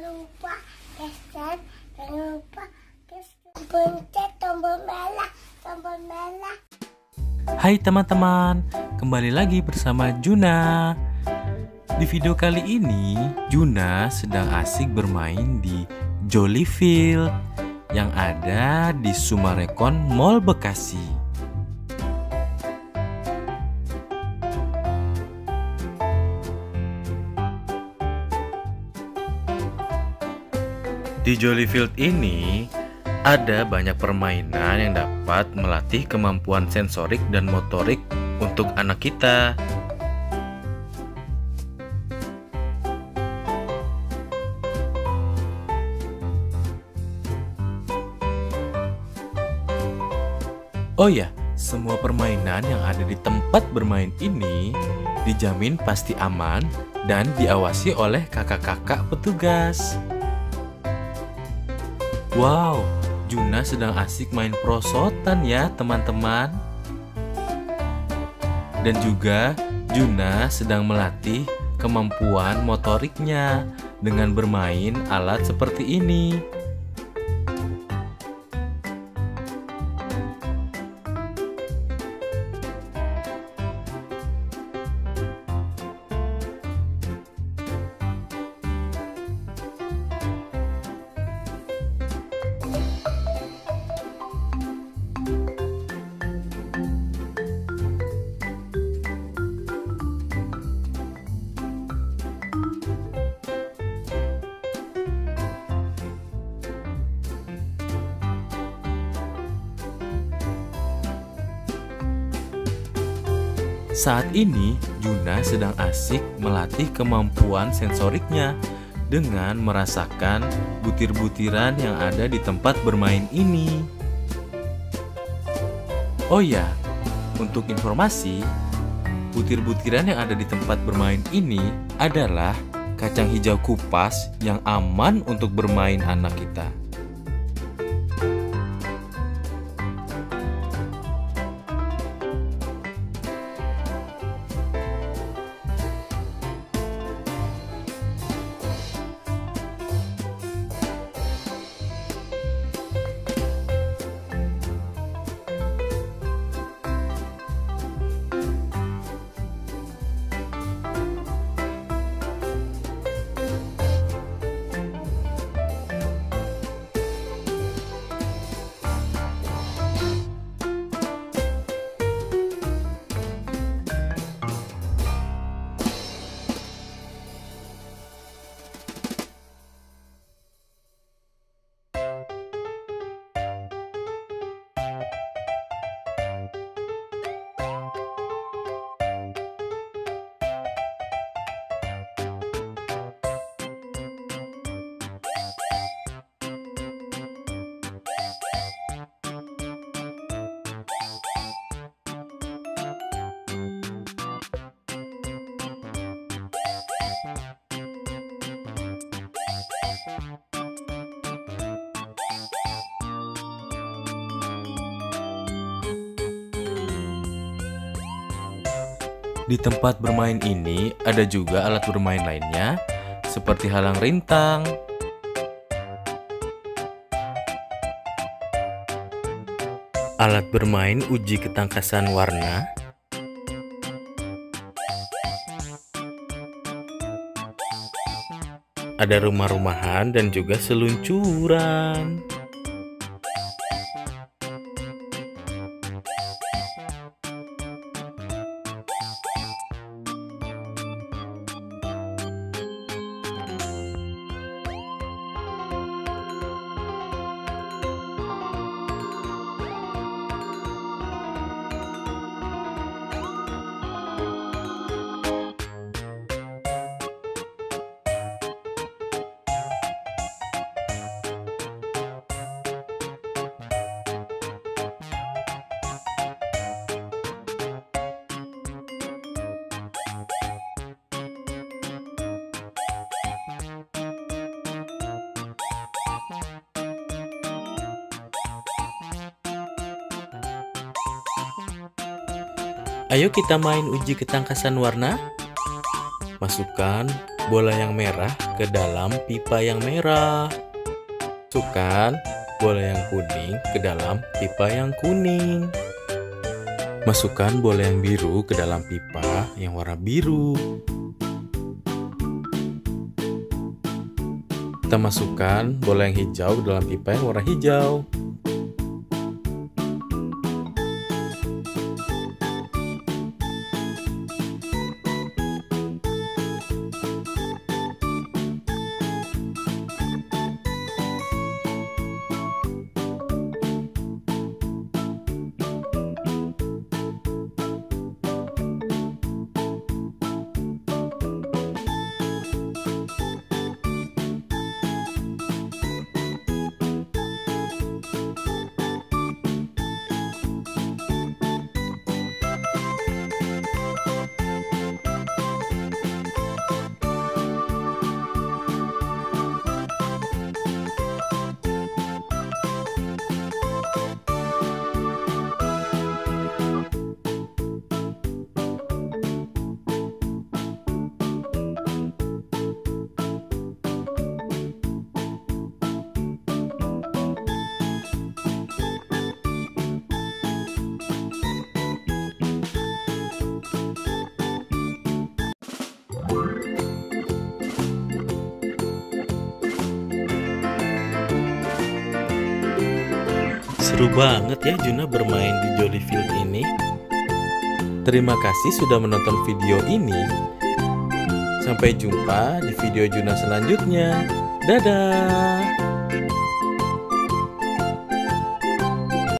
lupa geser, jangan lupa geser. Pencet tombol merah, tombol merah. Hai teman-teman, kembali lagi bersama Juna. Di video kali ini, Juna sedang asik bermain di Jollyfield yang ada di Sumarekon Mall Bekasi. Di Jollyfield ini ada banyak permainan yang dapat melatih kemampuan sensorik dan motorik untuk anak kita. Oh ya, semua permainan yang ada di tempat bermain ini dijamin pasti aman dan diawasi oleh kakak-kakak petugas. Wow, Juna sedang asik main prosotan ya teman-teman. Dan juga Juna sedang melatih kemampuan motoriknya dengan bermain alat seperti ini. Saat ini, Juna sedang asik melatih kemampuan sensoriknya dengan merasakan butir-butiran yang ada di tempat bermain ini. Oh ya, untuk informasi, butir-butiran yang ada di tempat bermain ini adalah kacang hijau kupas yang aman untuk bermain anak kita. Di tempat bermain ini ada juga alat bermain lainnya seperti halang rintang, alat bermain uji ketangkasan warna, ada rumah-rumahan dan juga seluncuran. Ayo kita main uji ketangkasan warna. Masukkan bola yang merah ke dalam pipa yang merah. Masukkan bola yang kuning ke dalam pipa yang kuning. Masukkan bola yang biru ke dalam pipa yang warna biru. Kita masukkan bola yang hijau ke dalam pipa yang warna hijau. Seru banget ya Juna bermain di Jollyfield ini. Terima kasih sudah menonton video ini. Sampai jumpa di video Juna selanjutnya. Dadah.